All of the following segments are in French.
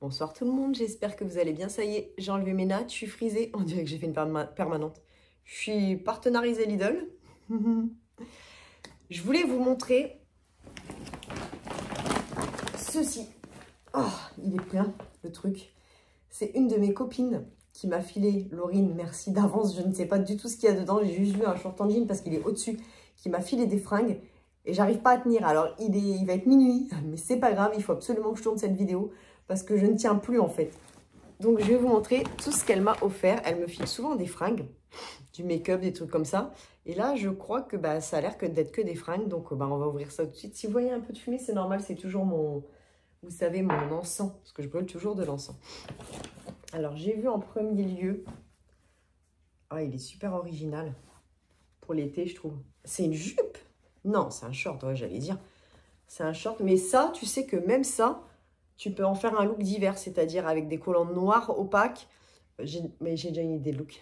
Bonsoir tout le monde, j'espère que vous allez bien. Ça y est, j'ai enlevé mes nattes, je suis frisée. On dirait que j'ai fait une permanente. Je suis partenarisée Lidl. je voulais vous montrer ceci. Oh, il est plein, le truc. C'est une de mes copines qui m'a filé, Laurine, merci d'avance. Je ne sais pas du tout ce qu'il y a dedans. J'ai juste vu un short en jean parce qu'il est au-dessus, qui m'a filé des fringues. Et j'arrive pas à tenir. Alors, il, est, il va être minuit, mais c'est pas grave. Il faut absolument que je tourne cette vidéo parce que je ne tiens plus en fait. Donc, je vais vous montrer tout ce qu'elle m'a offert. Elle me file souvent des fringues, du make-up, des trucs comme ça. Et là, je crois que bah, ça a l'air d'être que des fringues. Donc, bah, on va ouvrir ça tout de suite. Si vous voyez un peu de fumée, c'est normal. C'est toujours mon, vous savez, mon encens. Parce que je brûle toujours de l'encens. Alors, j'ai vu en premier lieu... Ah, il est super original. Pour l'été, je trouve. C'est une jupe? Non, c'est un short, ouais, j'allais dire. C'est un short. Mais ça, tu sais que même ça, tu peux en faire un look divers, c'est-à-dire avec des collants noirs opaques. Mais j'ai déjà une idée de look.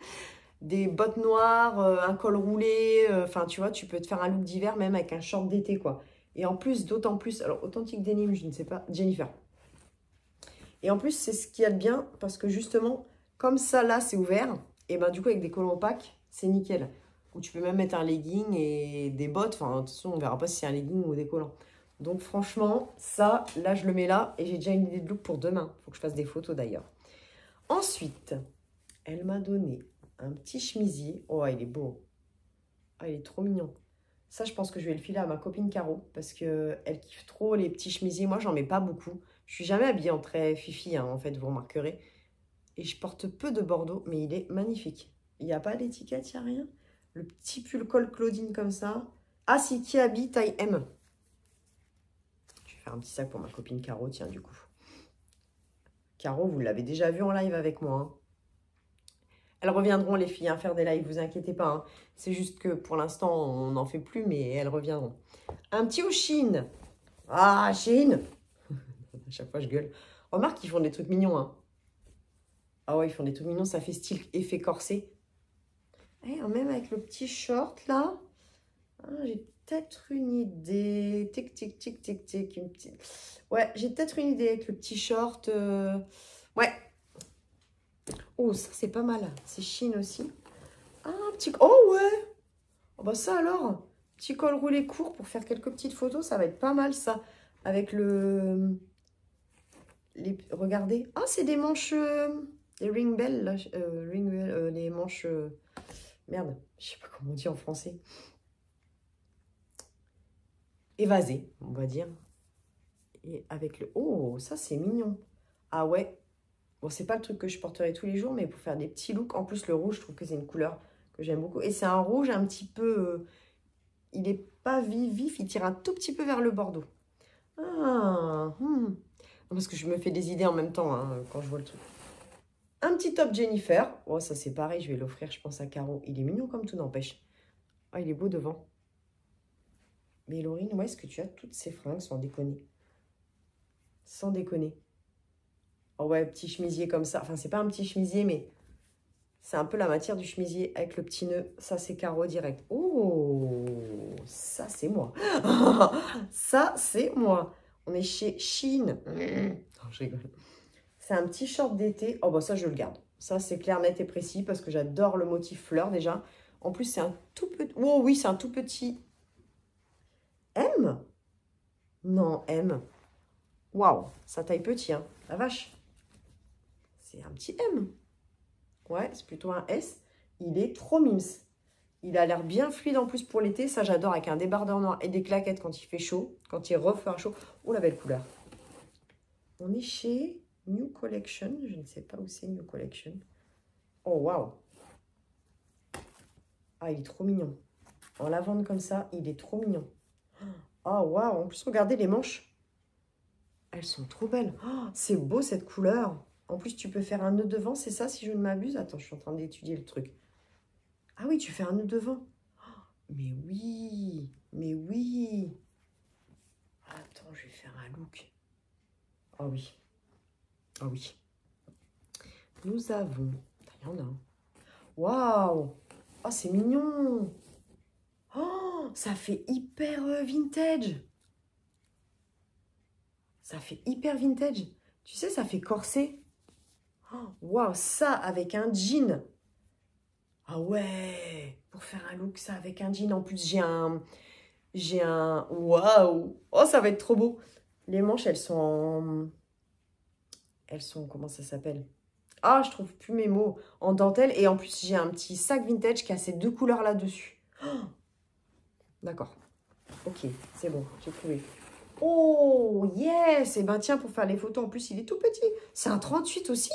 des bottes noires, euh, un col roulé. Euh, enfin, tu vois, tu peux te faire un look divers même avec un short d'été, quoi. Et en plus, d'autant plus, alors authentique denim, je ne sais pas, Jennifer. Et en plus, c'est ce qu'il y a de bien parce que justement, comme ça, là, c'est ouvert. Et ben du coup, avec des collants opaques, c'est nickel. Ou tu peux même mettre un legging et des bottes. Enfin, de toute façon, on verra pas si c'est un legging ou des collants. Donc franchement, ça, là, je le mets là. Et j'ai déjà une idée de look pour demain. Il faut que je fasse des photos d'ailleurs. Ensuite, elle m'a donné un petit chemisier. Oh, il est beau. Ah, il est trop mignon. Ça, je pense que je vais le filer à ma copine Caro. Parce qu'elle kiffe trop les petits chemisiers. Moi, j'en mets pas beaucoup. Je suis jamais habillée en très fifi, hein, en fait, vous remarquerez. Et je porte peu de Bordeaux, mais il est magnifique. Il n'y a pas d'étiquette, il n'y a rien? Le petit pull col Claudine comme ça? Ah si, qui habille taille M un petit sac pour ma copine Caro, tiens, du coup. Caro, vous l'avez déjà vu en live avec moi. Hein. Elles reviendront, les filles, à hein, faire des lives, vous inquiétez pas. Hein. C'est juste que pour l'instant, on n'en fait plus, mais elles reviendront. Un petit au. Ah, Chine À chaque fois, je gueule. Remarque qu'ils font des trucs mignons. Hein. Ah ouais, ils font des trucs mignons. Ça fait style effet corset. Et eh, même avec le petit short, là. J'ai peut-être une idée. Tic, tic, tic, tic, tic. Une petite... Ouais, j'ai peut-être une idée avec le petit short. Euh, ouais. Oh, ça, c'est pas mal. C'est Chine aussi. Ah, un petit... Oh, ouais. Oh, bah ça, alors. Petit col roulé court pour faire quelques petites photos. Ça va être pas mal, ça. Avec le... Les... Regardez. Ah, c'est des manches... Euh, les ring bell, là. Euh, ring bell, les manches... Merde, je sais pas comment on dit en français évasé, on va dire. Et avec le... Oh, ça c'est mignon. Ah ouais. Bon, c'est pas le truc que je porterai tous les jours, mais pour faire des petits looks. En plus, le rouge, je trouve que c'est une couleur que j'aime beaucoup. Et c'est un rouge un petit peu... Euh, il est pas vif, vif. Il tire un tout petit peu vers le bordeaux. Ah, hmm. Parce que je me fais des idées en même temps hein, quand je vois le truc. Un petit top Jennifer. Oh, ça c'est pareil, je vais l'offrir, je pense, à Caro. Il est mignon comme tout, n'empêche. Ah, il est beau devant. Mais Laurine, où est-ce que tu as toutes ces fringues sans déconner? Sans déconner. Oh ouais, petit chemisier comme ça. Enfin, c'est pas un petit chemisier, mais c'est un peu la matière du chemisier avec le petit nœud. Ça, c'est carreau direct. Oh, ça, c'est moi. ça, c'est moi. On est chez Chine. Oh, je rigole. C'est un petit short d'été. Oh, bah ça, je le garde. Ça, c'est clair, net et précis parce que j'adore le motif fleur déjà. En plus, c'est un tout petit... Oh oui, c'est un tout petit M? Non, M. Waouh, ça taille petit, hein. La vache. C'est un petit M. Ouais, c'est plutôt un S. Il est trop mims. Il a l'air bien fluide en plus pour l'été. Ça, j'adore avec un débardeur noir et des claquettes quand il fait chaud. Quand il refait chaud. Oh, la belle couleur. On est chez New Collection. Je ne sais pas où c'est New Collection. Oh, waouh. Ah, il est trop mignon. En lavande comme ça, il est trop mignon. Oh, waouh En plus, regardez les manches. Elles sont trop belles. Oh, c'est beau, cette couleur. En plus, tu peux faire un nœud devant, c'est ça, si je ne m'abuse? Attends, je suis en train d'étudier le truc. Ah oui, tu fais un nœud devant. Oh, mais oui, mais oui. Attends, je vais faire un look. Oh oui. Oh oui. Nous avons... Il y en a Waouh Oh, c'est mignon Oh, ça fait hyper euh, vintage. Ça fait hyper vintage. Tu sais, ça fait corset. Oh, waouh, ça avec un jean. Ah ouais, pour faire un look, ça avec un jean. En plus, j'ai un... J'ai un... Waouh Oh, ça va être trop beau. Les manches, elles sont en... Elles sont... Comment ça s'appelle? Ah, je trouve plus mes mots. En dentelle. Et en plus, j'ai un petit sac vintage qui a ces deux couleurs là-dessus. Oh D'accord. Ok, c'est bon, j'ai trouvé. Oh, yes Et eh ben tiens, pour faire les photos, en plus, il est tout petit. C'est un 38 aussi?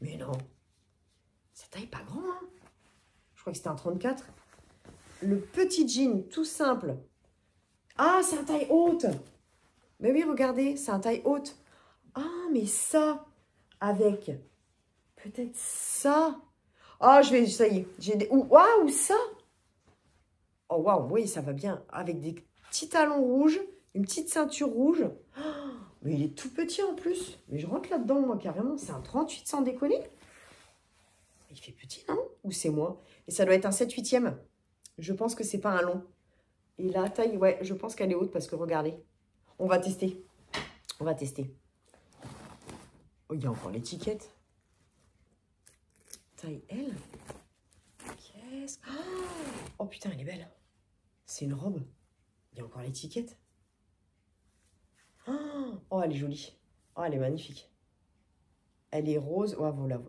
Mais non. Cette taille pas grand, hein Je crois que c'était un 34. Le petit jean, tout simple. Ah, c'est un taille haute Mais oui, regardez, c'est un taille haute. Ah, mais ça, avec peut-être ça. Ah, je vais, ça y est, j'ai des... Waouh, ça Oh, waouh, oui, ça va bien. Avec des petits talons rouges, une petite ceinture rouge. mais il est tout petit en plus. Mais je rentre là-dedans, moi, carrément. C'est un 38 sans déconner. Il fait petit, non? Ou c'est moi Et ça doit être un 7 8 e Je pense que c'est pas un long. Et la taille, ouais, je pense qu'elle est haute parce que regardez. On va tester. On va tester. Oh, il y a encore l'étiquette. Taille L. Qu'est-ce Oh putain, elle est belle. C'est une robe. Il y a encore l'étiquette. Oh, elle est jolie. Oh, elle est magnifique. Elle est rose. Oh, voilà.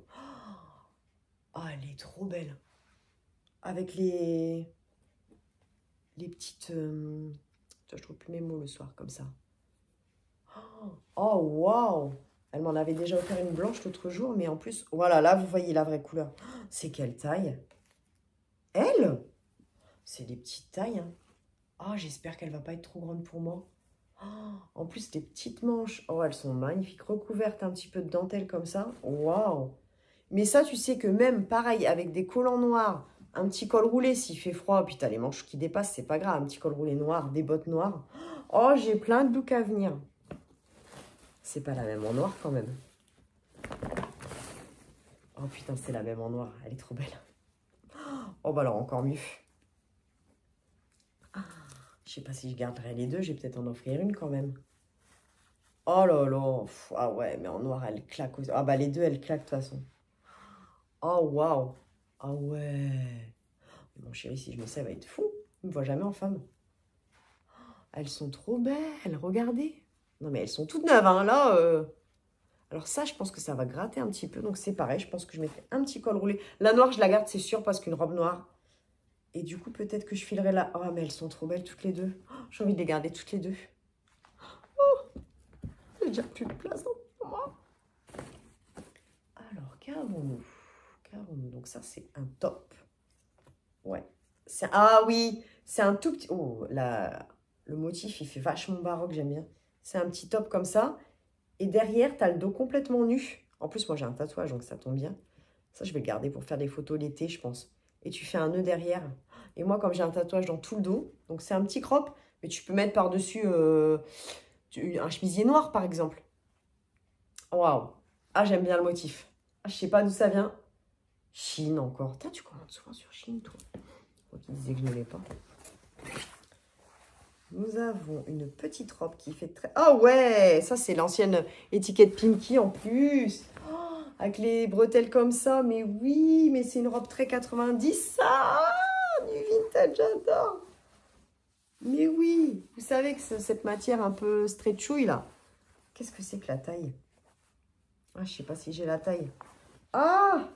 Oh, elle est trop belle. Avec les... Les petites... Euh... Je trouve plus mes mots le soir, comme ça. Oh, waouh Elle m'en avait déjà offert une blanche l'autre jour, mais en plus... Voilà, là, vous voyez la vraie couleur. C'est quelle taille? Elle? C'est des petites tailles. Oh, j'espère qu'elle va pas être trop grande pour moi. Oh, en plus, des petites manches. Oh, elles sont magnifiques. Recouvertes un petit peu de dentelle comme ça. Waouh Mais ça, tu sais que même, pareil, avec des collants noirs, un petit col roulé s'il fait froid, puis tu as les manches qui dépassent, c'est pas grave. Un petit col roulé noir, des bottes noires. Oh, j'ai plein de looks à venir. C'est pas la même en noir quand même. Oh putain, c'est la même en noir. Elle est trop belle. Oh bah alors encore mieux. Je sais pas si je garderai les deux, je vais peut-être en offrir une quand même. Oh là là, ah ouais, mais en noir, elle claque aussi. Ah bah les deux, elles claquent de toute façon. Oh waouh, ah ouais. Mon chéri, si je mets ça, elle va être fou. Il me voit jamais en femme. Elles sont trop belles, regardez. Non mais elles sont toutes neuves, hein, là. Euh. Alors ça, je pense que ça va gratter un petit peu. Donc c'est pareil, je pense que je mettrai un petit col roulé. La noire, je la garde, c'est sûr, parce qu'une robe noire, et du coup, peut-être que je filerai là. Oh, mais elles sont trop belles toutes les deux. Oh, j'ai envie de les garder toutes les deux. Oh, j'ai déjà plus de place pour moi. Alors, qu'avons-nous Qu'avons-nous Donc ça, c'est un top. Ouais. Ah oui, c'est un tout petit... Oh, le motif, il fait vachement baroque, j'aime bien. C'est un petit top comme ça. Et derrière, tu as le dos complètement nu. En plus, moi, j'ai un tatouage, donc ça tombe bien. Ça, je vais le garder pour faire des photos l'été, je pense et tu fais un nœud derrière. Et moi, comme j'ai un tatouage dans tout le dos, donc c'est un petit crop, mais tu peux mettre par-dessus euh, un chemisier noir, par exemple. Waouh Ah, j'aime bien le motif. Ah, je sais pas d'où ça vient. Chine encore. tu commandes souvent sur Chine, toi. Moi disais que je ne l'ai pas. Nous avons une petite robe qui fait très... Ah ouais Ça, c'est l'ancienne étiquette Pinky en plus avec les bretelles comme ça. Mais oui, mais c'est une robe très 90, ça Du vintage, j'adore Mais oui, vous savez que cette matière un peu stretchouille, là. Qu'est-ce que c'est que la taille? Ah, je sais pas si j'ai la taille. Ah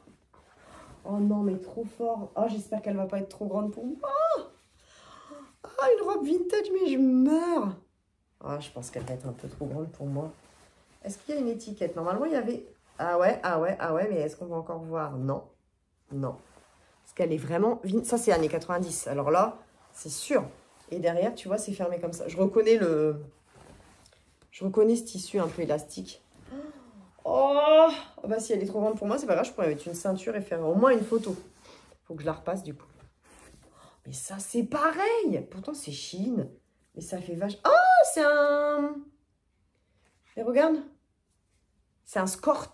Oh non, mais trop fort. Ah, j'espère qu'elle va pas être trop grande pour moi. Ah, une robe vintage, mais je meurs. Ah, je pense qu'elle va être un peu trop grande pour moi. Est-ce qu'il y a une étiquette? Normalement, il y avait ah ouais, ah ouais, ah ouais, mais est-ce qu'on va encore voir? Non, non. Parce qu'elle est vraiment... Ça, c'est années 90. Alors là, c'est sûr. Et derrière, tu vois, c'est fermé comme ça. Je reconnais le... Je reconnais ce tissu un peu élastique. Oh, oh bah si elle est trop grande pour moi, c'est pas grave. Je pourrais mettre une ceinture et faire au moins une photo. Faut que je la repasse du coup. Mais ça, c'est pareil. Pourtant, c'est Chine. Mais ça fait vache... Oh, c'est un... Et regarde, c'est un skort.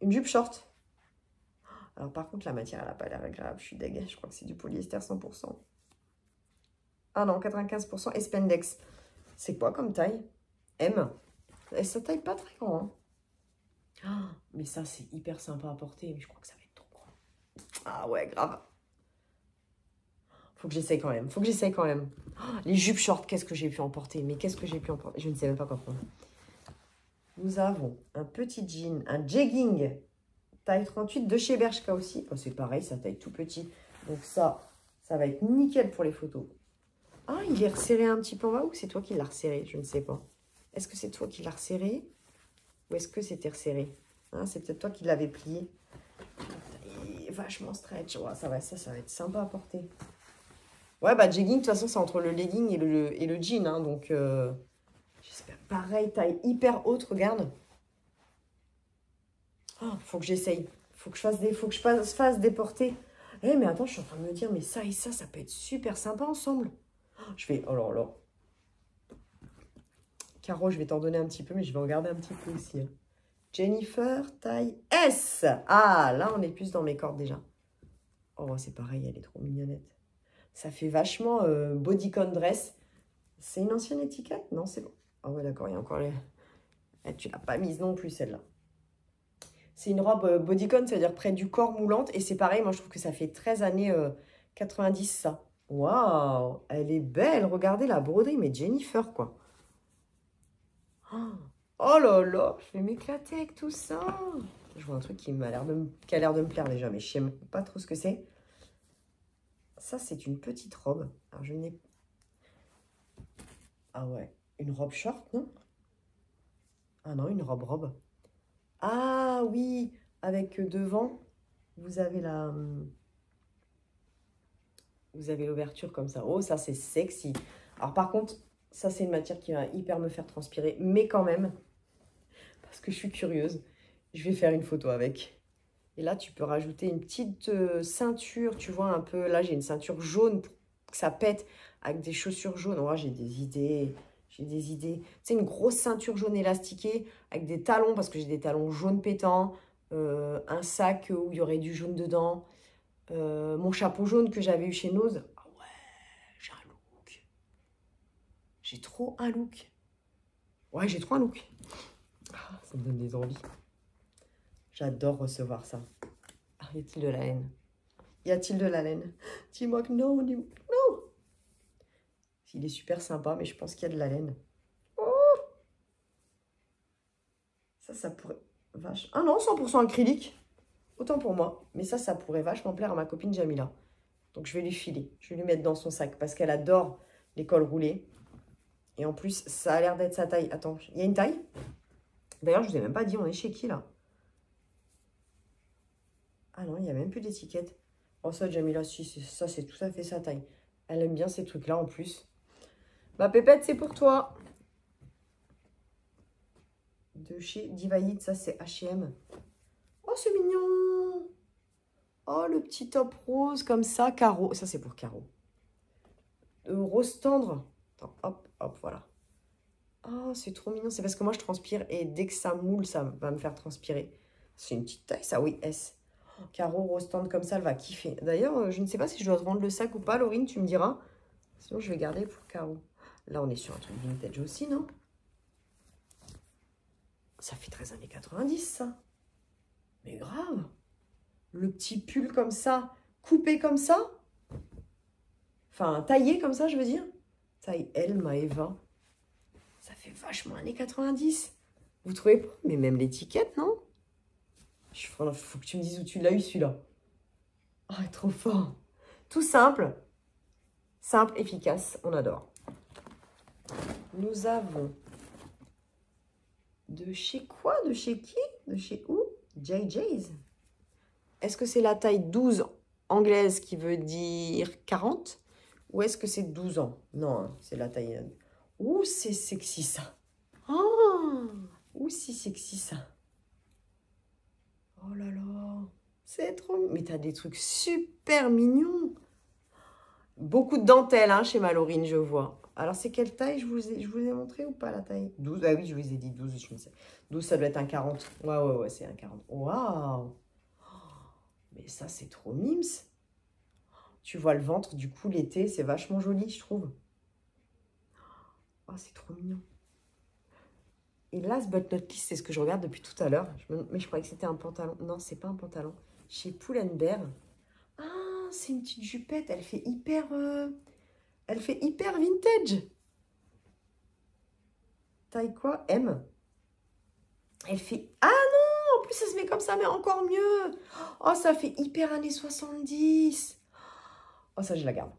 Une jupe short. Alors par contre, la matière, elle n'a pas l'air agréable. Je suis dégueu. Je crois que c'est du polyester 100%. Ah non, 95% et. C'est quoi comme taille? M. Et ça taille pas très grand. Hein. Ah, mais ça, c'est hyper sympa à porter. Mais je crois que ça va être trop grand. Ah ouais, grave. Faut que j'essaye quand même. Faut que j'essaye quand même. Ah, les jupes short, qu'est-ce que j'ai pu en porter? Mais qu'est-ce que j'ai pu en porter? Je ne sais même pas quoi prendre. Nous avons un petit jean, un jegging taille 38 de chez Bershka aussi. c'est pareil, ça taille tout petit. Donc ça, ça va être nickel pour les photos. Ah, il est resserré un petit peu en bas ou c'est toi qui l'as resserré? Je ne sais pas. Est-ce que c'est toi qui l'as resserré? Ou est-ce que c'était resserré? Hein, C'est peut-être toi qui l'avais plié. Il vachement stretch. ça, va, ça, ça va être sympa à porter. Ouais, bah jegging, de toute façon, c'est entre le legging et le, jean. Hein, donc, euh. Pareil, taille hyper haute, regarde. Oh, faut que j'essaye. Faut que je fasse des, faut que je fasse, des portées. Eh, mais attends, je suis en train de me dire, mais ça et ça, ça peut être super sympa ensemble. Oh, je vais, oh là là. Caro, je vais t'en donner un petit peu, mais je vais en garder un petit peu aussi. Hein. Jennifer, taille S. Ah, là, on est plus dans mes cordes déjà. Oh, c'est pareil, elle est trop mignonnette. Ça fait vachement euh, bodycon dress. C'est une ancienne étiquette? Non, c'est bon. Ah ouais, d'accord, il y a encore les... Eh, tu l'as pas mise non plus, celle-là. C'est une robe euh, bodycon, c'est-à-dire près du corps moulante. Et c'est pareil, moi, je trouve que ça fait 13 années 90, euh, ça. Waouh Elle est belle, regardez la broderie, mais Jennifer, quoi. Oh là là, je vais m'éclater avec tout ça. Je vois un truc qui m'a l'air de, a de me plaire déjà, mais je sais pas trop ce que c'est. Ça, c'est une petite robe. Alors, je n'ai... Ah ouais, une robe short, non? Ah non, une robe-robe. Ah oui, avec devant, vous avez la... Vous avez l'ouverture comme ça. Oh, ça, c'est sexy. Alors, par contre, ça, c'est une matière qui va hyper me faire transpirer. Mais quand même, parce que je suis curieuse, je vais faire une photo avec. Et là, tu peux rajouter une petite euh, ceinture, tu vois, un peu... Là, j'ai une ceinture jaune que ça pète avec des chaussures jaunes. Oh, j'ai des idées. J'ai des idées. C'est une grosse ceinture jaune élastiquée avec des talons, parce que j'ai des talons jaunes pétants. Euh, un sac où il y aurait du jaune dedans. Euh, mon chapeau jaune que j'avais eu chez Nose. Ah ouais, j'ai un look. J'ai trop un look. Ouais, j'ai trop un look. Ah, ça me donne des envies. J'adore recevoir ça. Ah, y a-t-il de la haine Y a-t-il de la laine? Dis-moi que non, non. Il est super sympa, mais je pense qu'il y a de la laine. Oh ça, ça pourrait... Vache. Ah non, 100% acrylique. Autant pour moi. Mais ça, ça pourrait vachement plaire à ma copine Jamila. Donc, je vais lui filer. Je vais lui mettre dans son sac parce qu'elle adore les cols roulés. Et en plus, ça a l'air d'être sa taille. Attends, il y a une taille? D'ailleurs, je ne vous ai même pas dit, on est chez qui, là? Ah non, il n'y a même plus d'étiquette. Oh, ça, Jamila, si, ça, c'est tout à fait sa taille. Elle aime bien ces trucs-là, en plus. Ma pépette, c'est pour toi. De chez Divaïd, ça, c'est H&M. Oh, c'est mignon Oh, le petit top rose comme ça, carreau. Ça, c'est pour carreau. Euh, rose tendre. hop, hop, voilà. Oh, c'est trop mignon. C'est parce que moi, je transpire et dès que ça moule, ça va me faire transpirer. C'est une petite taille, ça, oui, S. carreau, rose tendre comme ça, elle va kiffer. D'ailleurs, euh, je ne sais pas si je dois te rendre le sac ou pas, Laurine, tu me diras. Sinon, je vais garder pour Caro. Là, on est sur un truc vintage aussi, non? Ça fait 13 années 90, ça. Mais grave. Le petit pull comme ça, coupé comme ça? Enfin, taillé comme ça, je veux dire? Taille L, Maeva. Ça fait vachement années 90. Vous trouvez pas? Mais même l'étiquette, non? Il faut que tu me dises où tu l'as eu, celui-là. Oh, trop fort. Tout simple. Simple, efficace, on adore. Nous avons de chez quoi De chez qui De chez où? JJ's. Est-ce que c'est la taille 12 anglaise qui veut dire 40 Ou est-ce que c'est 12 ans? Non, hein, c'est la taille... Ouh, c'est sexy ça. Oh Ouh, c'est sexy ça. Oh là là C'est trop... Mais t'as des trucs super mignons. Beaucoup de dentelle hein, chez Malorine, je vois. Alors, c'est quelle taille? Je vous, ai, montré ou pas la taille? 12 Ah oui, je vous ai dit 12, je me sais. 12, ça doit être un 40. Ouais, ouais, ouais, c'est un 40. Waouh Mais ça, c'est trop mimes. Tu vois le ventre, du coup, l'été, c'est vachement joli, je trouve. Oh, c'est trop mignon. Et last but not least, c'est ce que je regarde depuis tout à l'heure. Mais je croyais que c'était un pantalon. Non, c'est pas un pantalon. Chez Pull&Bear. Ah, c'est une petite jupette. Elle fait hyper... Euh, elle fait hyper vintage. Taille quoi M. Elle fait... Ah non En plus, ça se met comme ça, mais encore mieux. Oh, ça fait hyper années 70. Oh, ça, je la garde.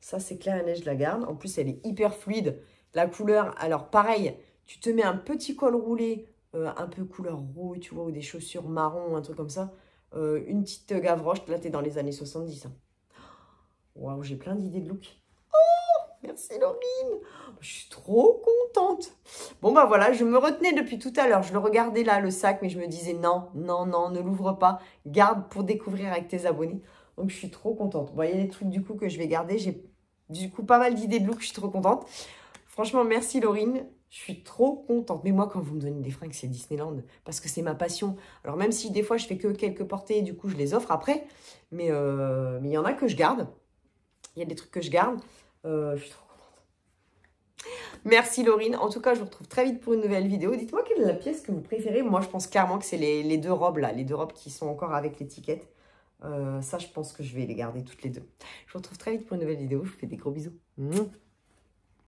Ça, c'est clair et je la garde. En plus, elle est hyper fluide. La couleur, alors pareil, tu te mets un petit col roulé, euh, un peu couleur rouge, tu vois, ou des chaussures marron, un truc comme ça. Euh, une petite gavroche, là, t'es dans les années 70. Hein. Waouh, j'ai plein d'idées de look. Merci Laurine. Je suis trop contente. Bon, bah voilà, je me retenais depuis tout à l'heure. Je le regardais là, le sac, mais je me disais non, non, non, ne l'ouvre pas. Garde pour découvrir avec tes abonnés. Donc, je suis trop contente. Bon, il y a des trucs du coup que je vais garder. J'ai du coup pas mal d'idées de look. Je suis trop contente. Franchement, merci Laurine. Je suis trop contente. Mais moi, quand vous me donnez des fringues, c'est Disneyland. Parce que c'est ma passion. Alors, même si des fois, je fais que quelques portées, du coup, je les offre après. Mais euh, il y en a que je garde. Il y a des trucs que je garde. Euh, je suis trop contente. Merci Laurine. En tout cas, je vous retrouve très vite pour une nouvelle vidéo. Dites-moi quelle est la pièce que vous préférez. Moi, je pense clairement que c'est les, deux robes là. Les deux robes qui sont encore avec l'étiquette. Euh, ça, je pense que je vais les garder toutes les deux. Je vous retrouve très vite pour une nouvelle vidéo. Je vous fais des gros bisous.